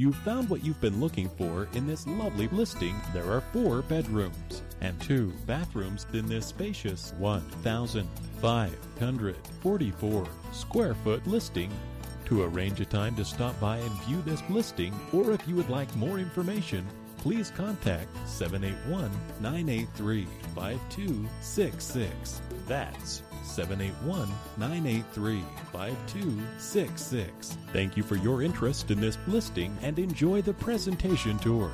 You've found what you've been looking for in this lovely listing. There are four bedrooms and two bathrooms in this spacious 1,544 square foot listing. To arrange a time to stop by and view this listing, or if you would like more information, please contact 781 983 5266. That's 781 983 5266. Thank you for your interest in this listing and enjoy the presentation tour.